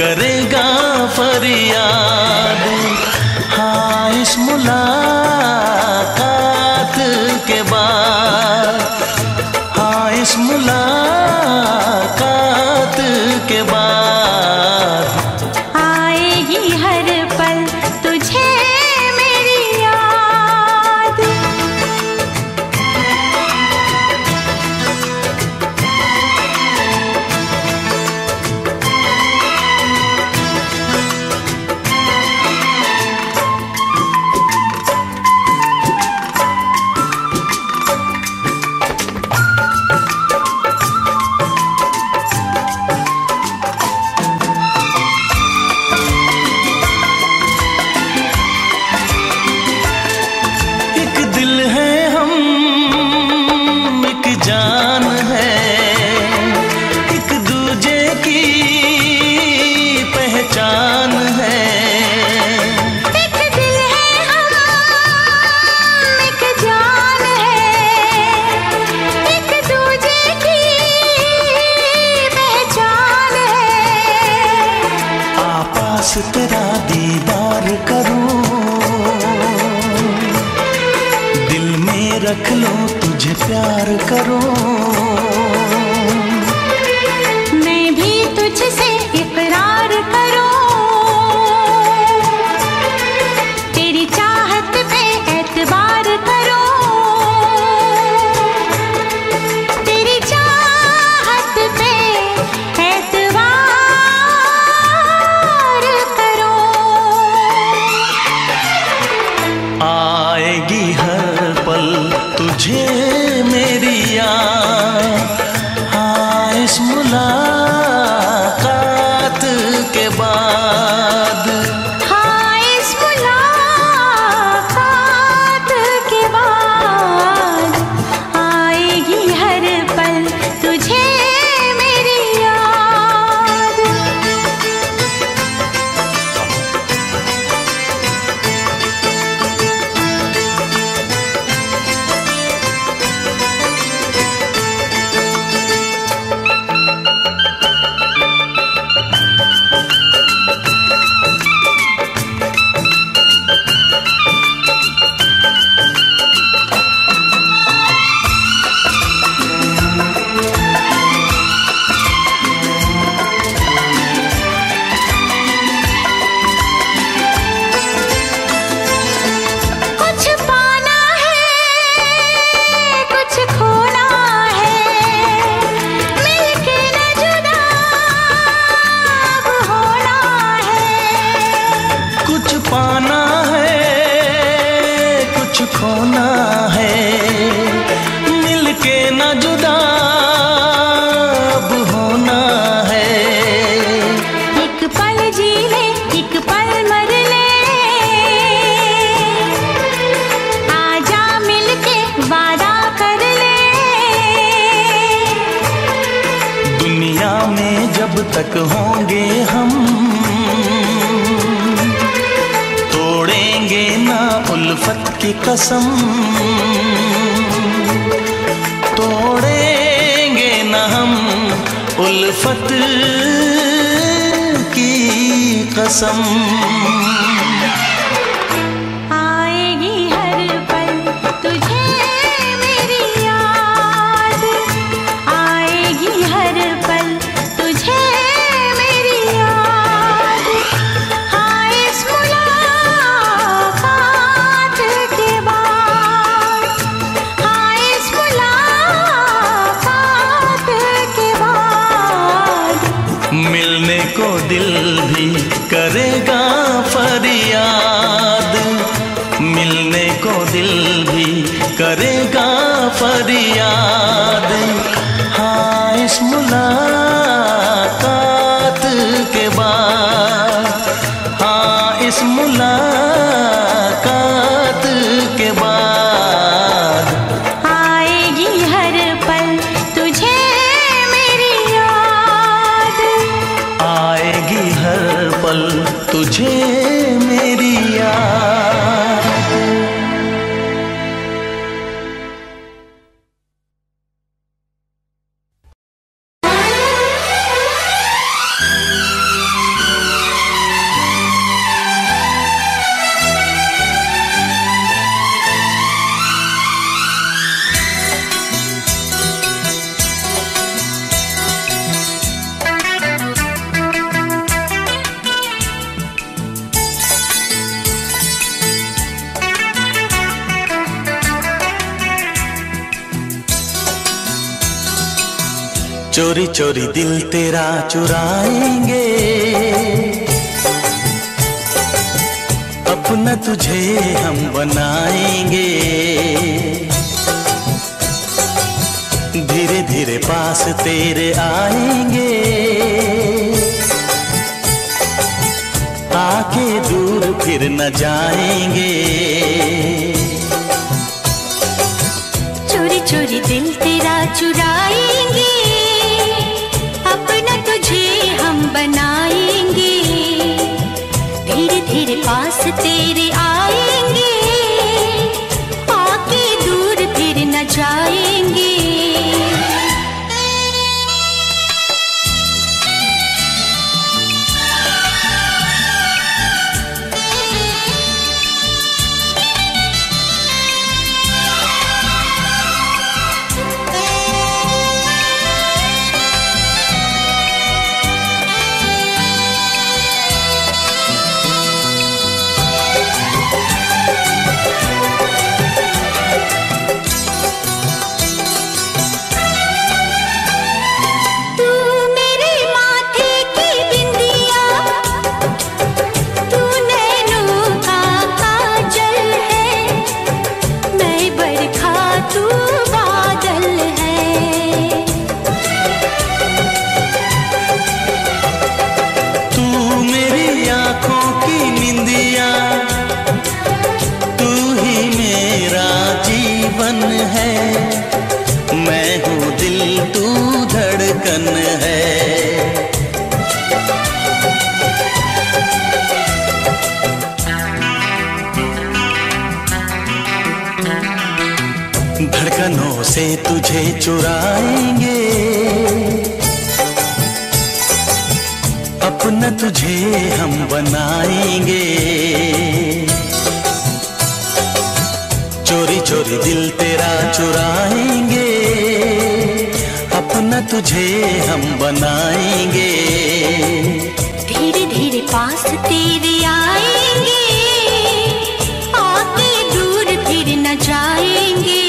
करे उल्फत की कसम तोड़ेंगे न हम उल्फत की कसम। चोरी चोरी दिल तेरा चुराएँगे। अपना तुझे हम बनाएँगे। धीरे धीरे पास तेरे आएँगे। आके दूर फिर न जाएँगे। चोरी चोरी दिल तेरा चु चुराएँगे। अपना तुझे हम बनाएँगे। चोरी चोरी दिल तेरा चुराएँगे। अपना तुझे हम बनाएँगे। धीरे धीरे पास तेरे आएँगे। आके दूर फिर न जाएँगे।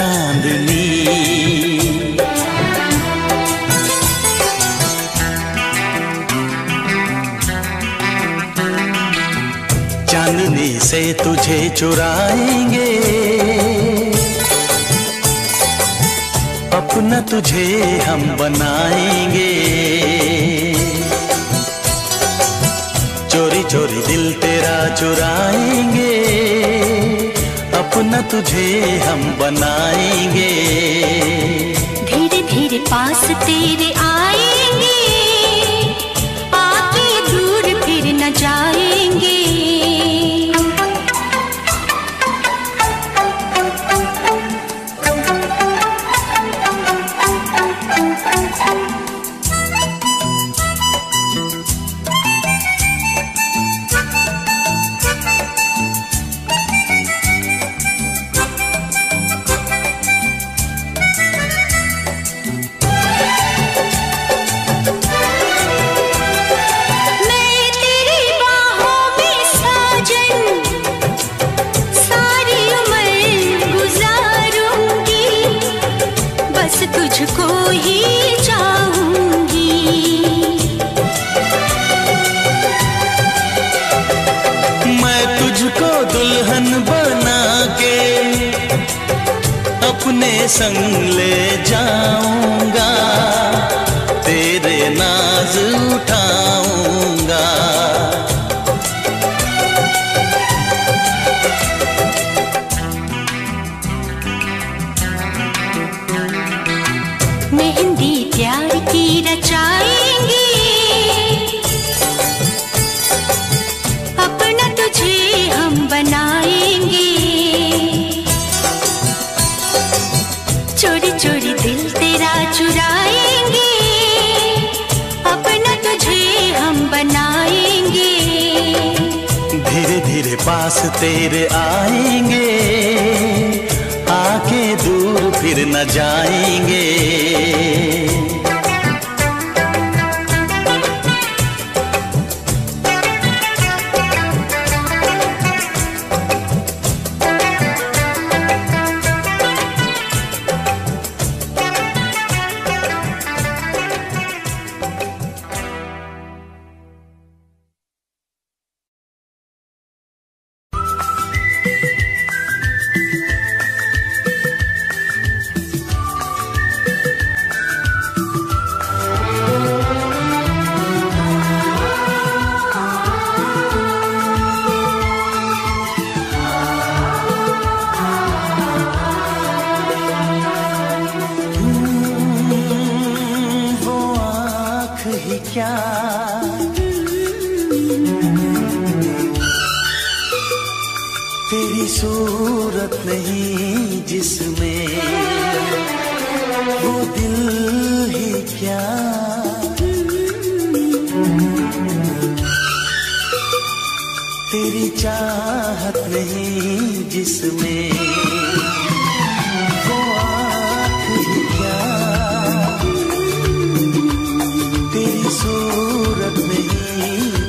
चांदनी। चांदनी से तुझे चुराएँगे। अपना तुझे हम बनाएँगे। चोरी चोरी दिल तेरा चुराएँगे। अपना तुझे हम बनाएँगे। धीरे धीरे पास तेरे आएँगे। संग ले जाऊँगा तेरे नाज उठाऊँगा। मेहंदी प्यार की रचाएँगे। चोरी दिल तेरा चुराएँगे। अपना तुझे हम बनाएँगे। धीरे धीरे पास तेरे आएँगे। आके दूर फिर न जाएँगे। me.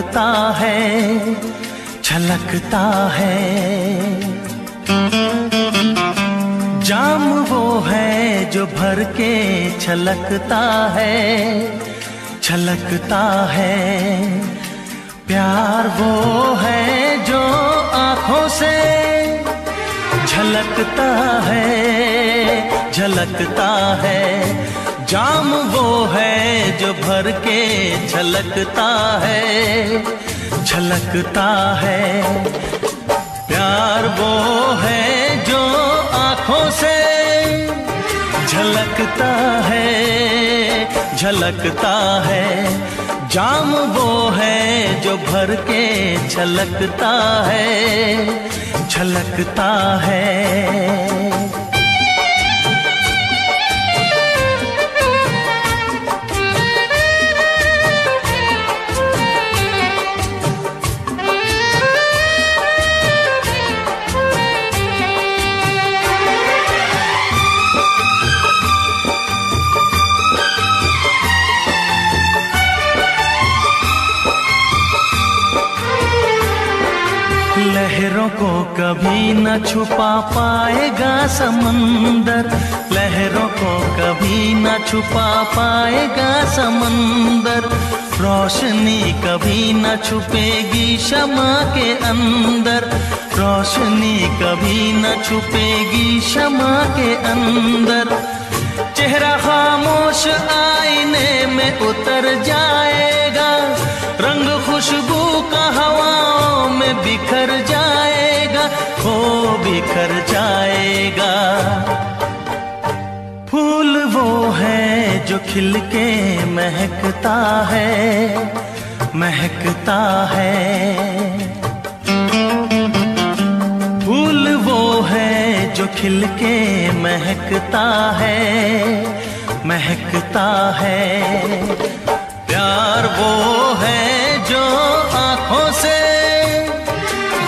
छलकता है छलकता है। जाम वो है जो भर के छलकता है छलकता है। प्यार वो है जो आँखों से झलकता है झलकता है। जाम वो है जो भर के झलकता है झलकता है। प्यार वो है जो आँखों से झलकता है झलकता है। जाम वो है जो भर के झलकता है झलकता है। लहरों को कभी न छुपा पाएगा समंदर। लहरों को कभी न छुपा पाएगा समंदर। रोशनी कभी न छुपेगी शमा के अंदर। रोशनी कभी न छुपेगी शमा के अंदर। चेहरा खामोश आईने में उतर जाएगा। रंग खुशबू हवाओं में बिखर जाएगा हो बिखर जाएगा। फूल वो है जो खिल के महकता है महकता है। फूल वो है जो खिल के महकता है महकता है। प्यार वो है जो आँखों से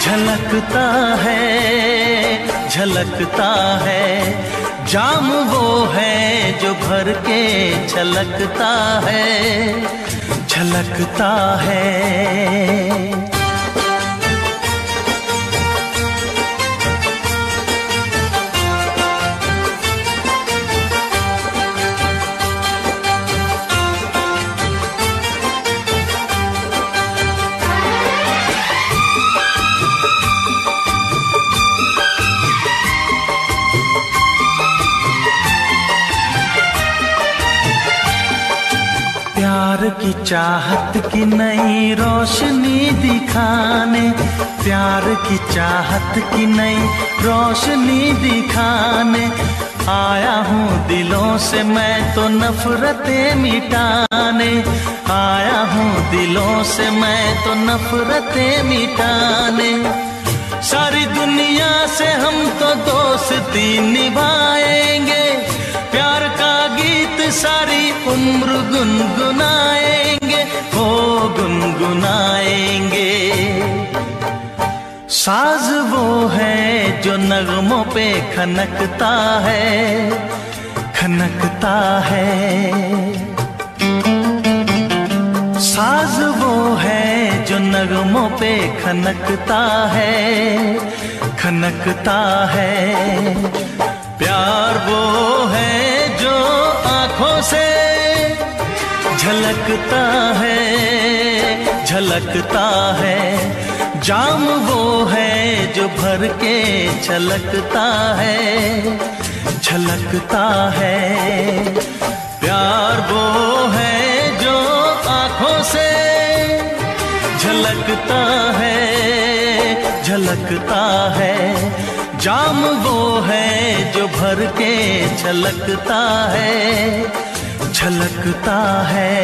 झलकता है झलकता है। जाम वो है जो भर के झलकता है झलकता है। की चाहत की नई रोशनी दिखाने, प्यार की चाहत की नई रोशनी दिखाने। आया हूँ दिलों से मैं तो नफरतें मिटाने। आया हूँ दिलों से मैं तो नफरतें मिटाने। सारी दुनिया से हम तो दोस्ती निभाएँगे। सारी उम्र गुनगुनाएँगे, हो गुनगुनाएँगे। साज वो है जो नगमों पे खनकता है खनकता है। साज वो है जो नगमों पे खनकता है खनकता है। प्यार वो है झलकता है झलकता है। जाम वो है जो भर के छलकता है छलकता है। प्यार वो है जो आँखों से झलकता है झलकता है। जाम वो है जो भर के छलकता है छलकता है।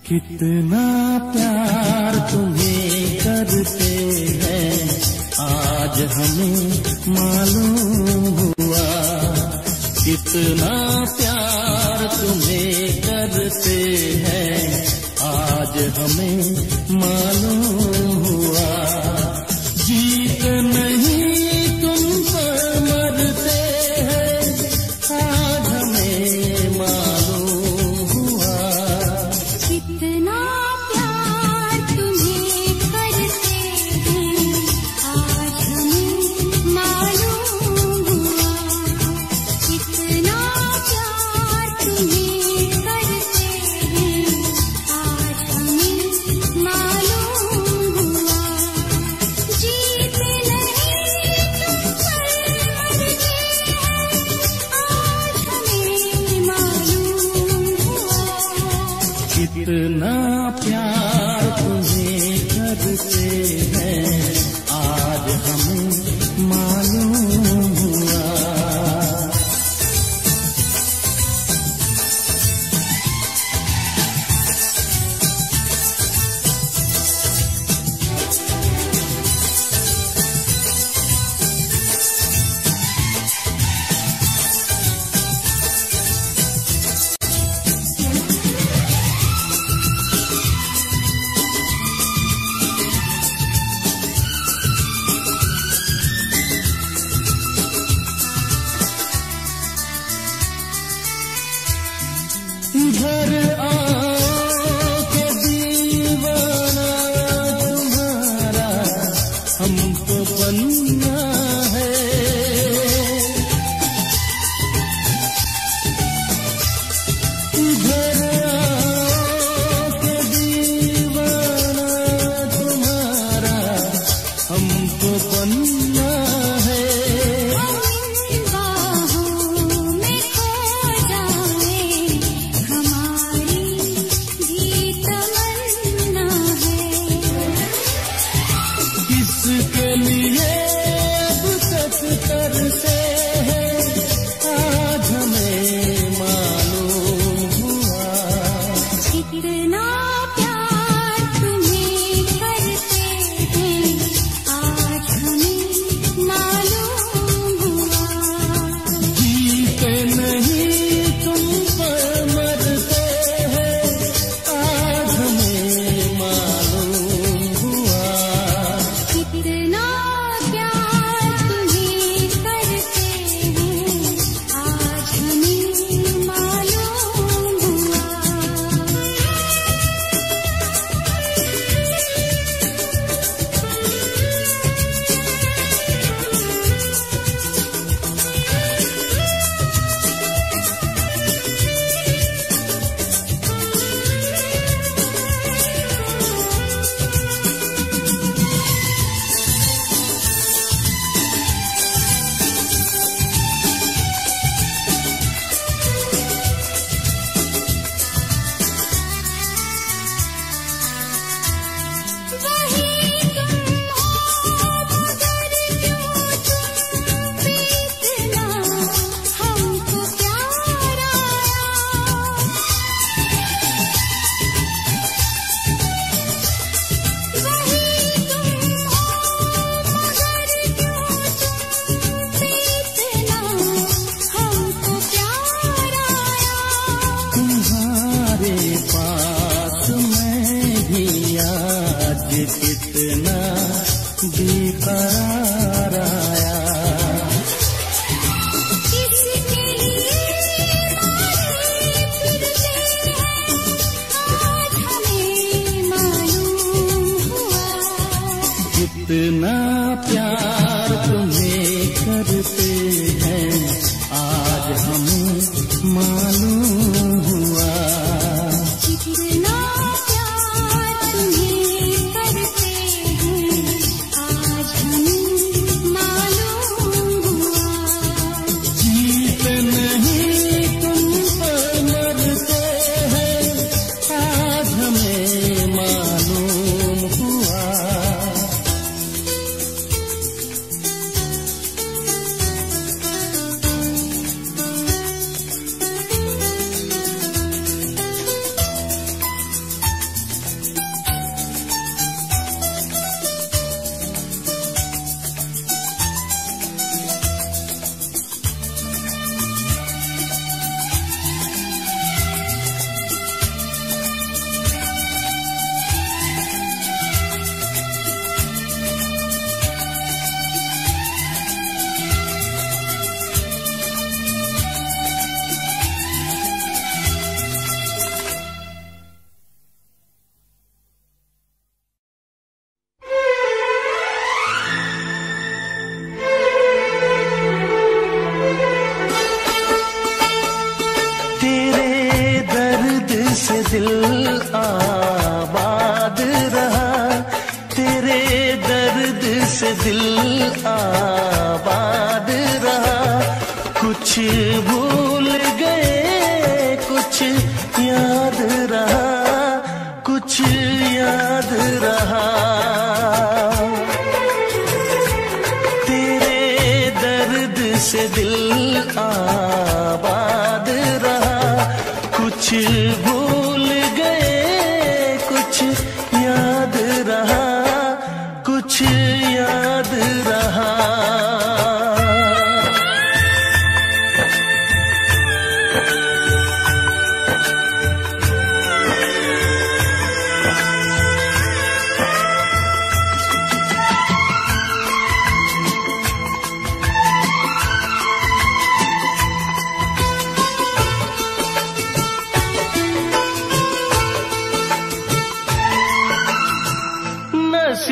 कितना प्यार तुम्हें करते हैं, आज हमें मालूम हुआ। कितना प्यार तुम्हें करते हैं, आज हमें मालूम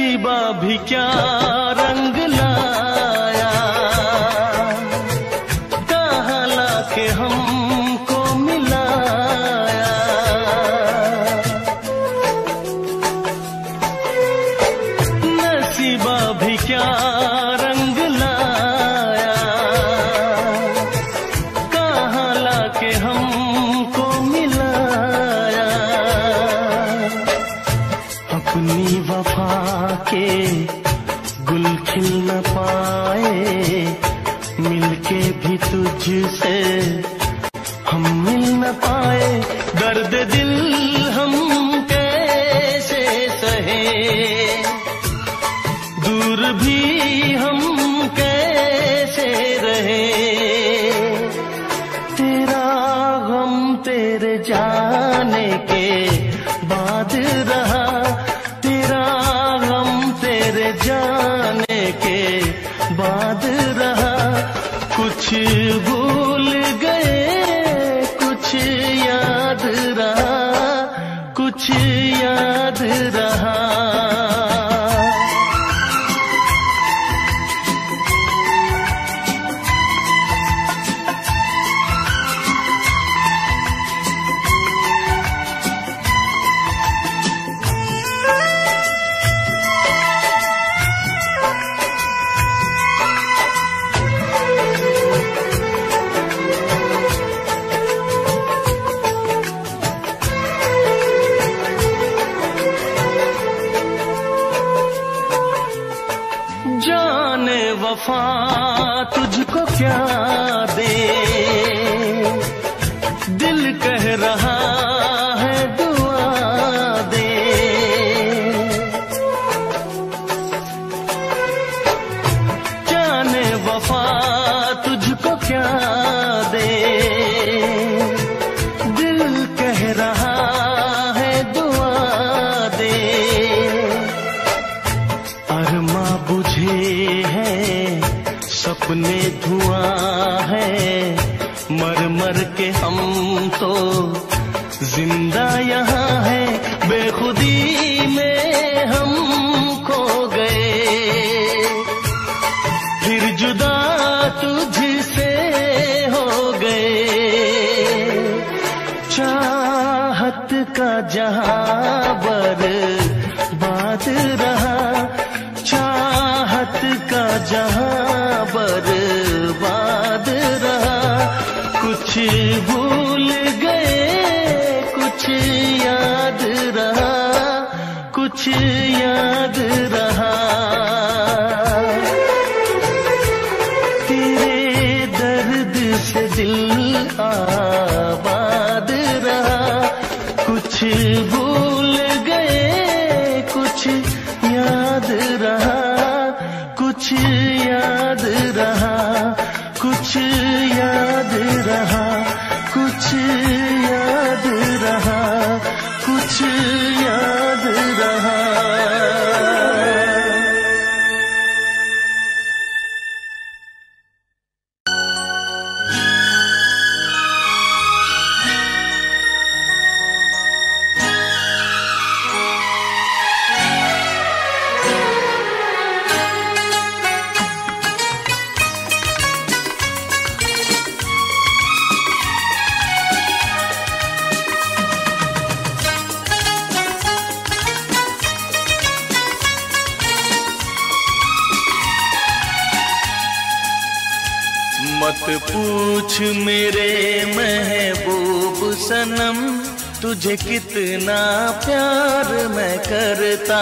नसीबा भी क्या रंग वफा तुझको क्या दे? दिल कह रहा तुझे कितना प्यार मैं करता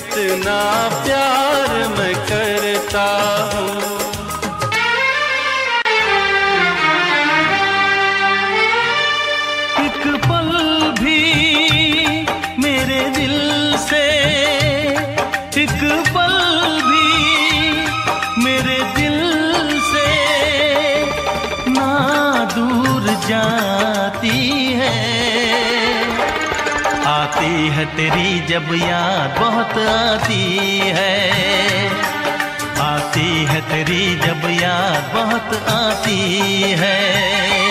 कितना प्यार मैं करता हूँ। तेरी जब याद बहुत आती है आती है तेरी जब याद बहुत आती है।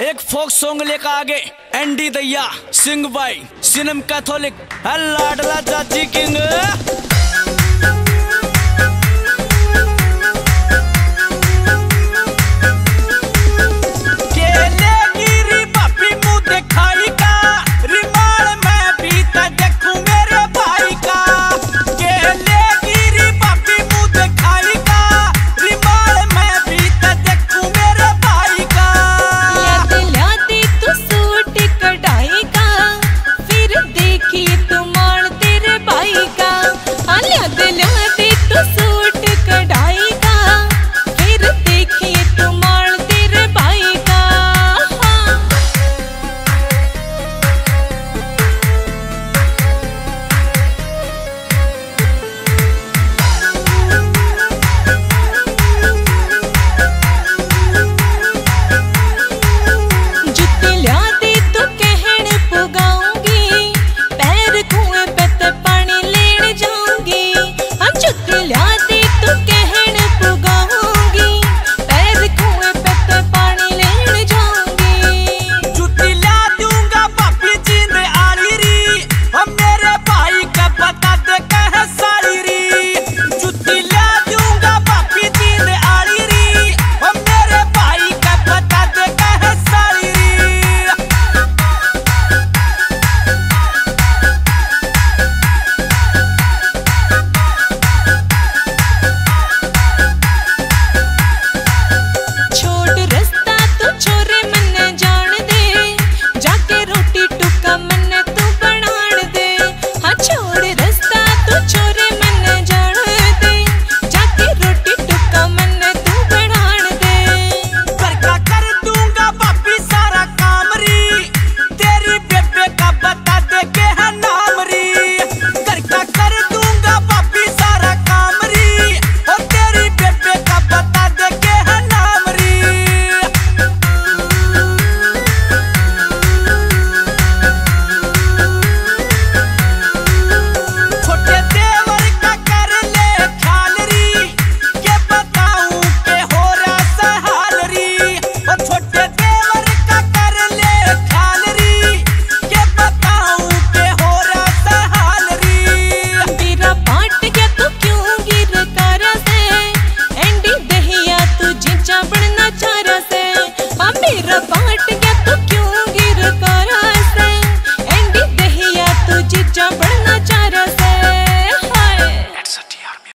एक फोक सॉन्ग लेकर आगे। एंडी दैया सिंह भाई सिनम कैथोलिक हल्ला किंग।